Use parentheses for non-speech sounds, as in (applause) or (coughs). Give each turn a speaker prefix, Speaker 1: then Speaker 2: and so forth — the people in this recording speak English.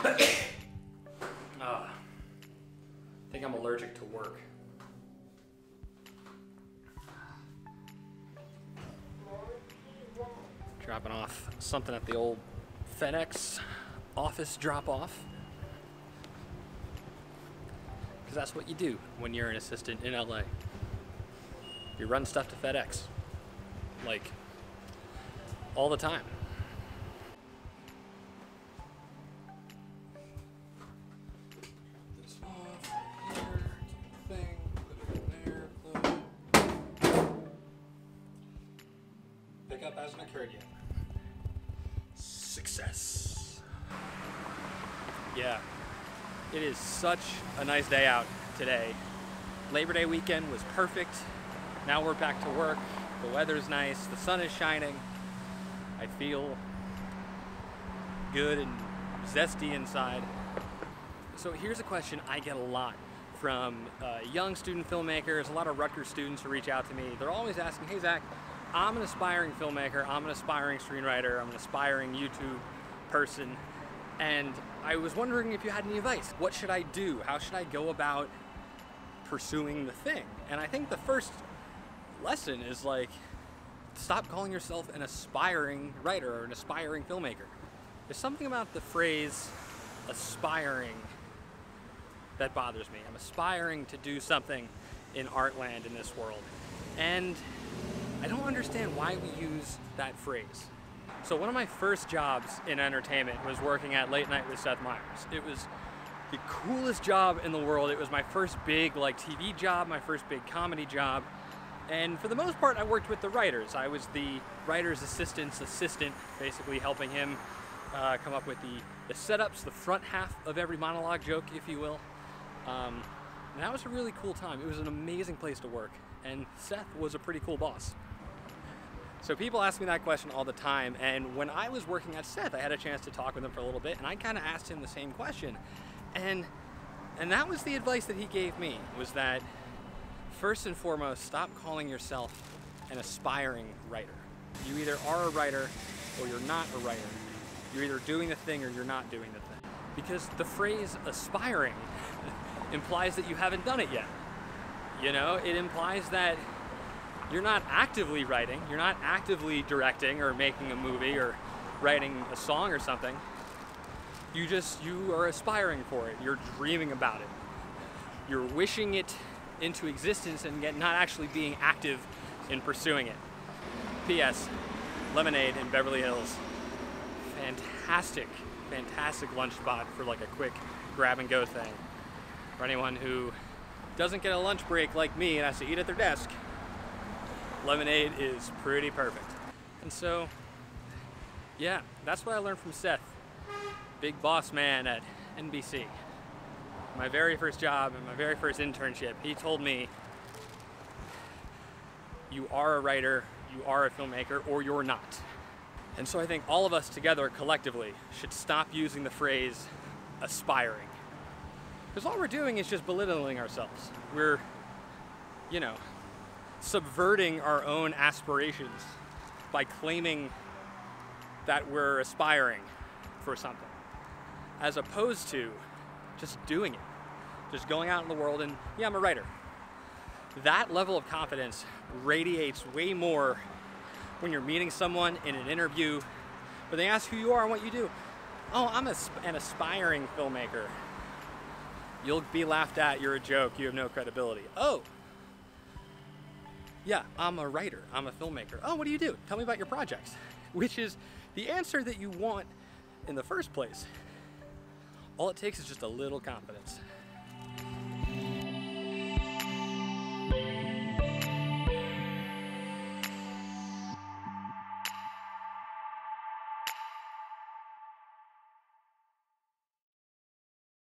Speaker 1: (coughs) Ah, I think I'm allergic to work. Dropping off something at the old FedEx office drop off. Because that's what you do when you're an assistant in LA. You run stuff to FedEx. Like, all the time.
Speaker 2: Pickup hasn't occurred yet. Success.
Speaker 1: Yeah. It is such a nice day out today. Labor Day weekend was perfect. Now we're back to work. The weather's nice. The sun is shining. I feel good and zesty inside. So here's a question I get a lot from uh, young student filmmakers, a lot of Rutgers students who reach out to me. They're always asking, hey Zack, I'm an aspiring filmmaker, I'm an aspiring screenwriter, I'm an aspiring YouTube person, and I was wondering if you had any advice. What should I do? How should I go about pursuing the thing? And I think the first lesson is like, stop calling yourself an aspiring writer or an aspiring filmmaker. There's something about the phrase aspiring that bothers me. I'm aspiring to do something in Artland in this world. And I don't understand why we use that phrase. So one of my first jobs in entertainment was working at Late Night with Seth Meyers. It was the coolest job in the world. It was my first big like TV job, my first big comedy job. And for the most part, I worked with the writers. I was the writer's assistant's assistant, basically helping him uh, come up with the, the setups, the front half of every monologue joke, if you will. Um, and that was a really cool time. It was an amazing place to work. And Seth was a pretty cool boss. So people ask me that question all the time, and when I was working at Seth, I had a chance to talk with him for a little bit, and I kind of asked him the same question, and and that was the advice that he gave me was that first and foremost, stop calling yourself an aspiring writer. You either are a writer or you're not a writer. You're either doing the thing or you're not doing the thing, because the phrase aspiring (laughs) implies that you haven't done it yet. You know, it implies that you're not actively writing, you're not actively directing or making a movie or writing a song or something. You just, you are aspiring for it. You're dreaming about it. You're wishing it into existence and yet not actually being active in pursuing it. P.S. Lemonade in Beverly Hills. Fantastic, fantastic lunch spot for like a quick grab and go thing. For anyone who doesn't get a lunch break like me and has to eat at their desk, lemonade is pretty perfect. And so, yeah, that's what I learned from Seth, big boss man at NBC. My very first job and my very first internship, he told me, you are a writer, you are a filmmaker, or you're not. And so I think all of us together collectively should stop using the phrase aspiring. Because all we're doing is just belittling ourselves. We're, you know, subverting our own aspirations by claiming that we're aspiring for something, as opposed to just doing it, just going out in the world and, yeah, I'm a writer. That level of confidence radiates way more when you're meeting someone in an interview, where they ask who you are and what you do. Oh, I'm a, an aspiring filmmaker. You'll be laughed at, you're a joke, you have no credibility. Oh, yeah, I'm a writer, I'm a filmmaker. Oh, what do you do? Tell me about your projects. (laughs) Which is the answer that you want in the first place. All it takes is just a little confidence.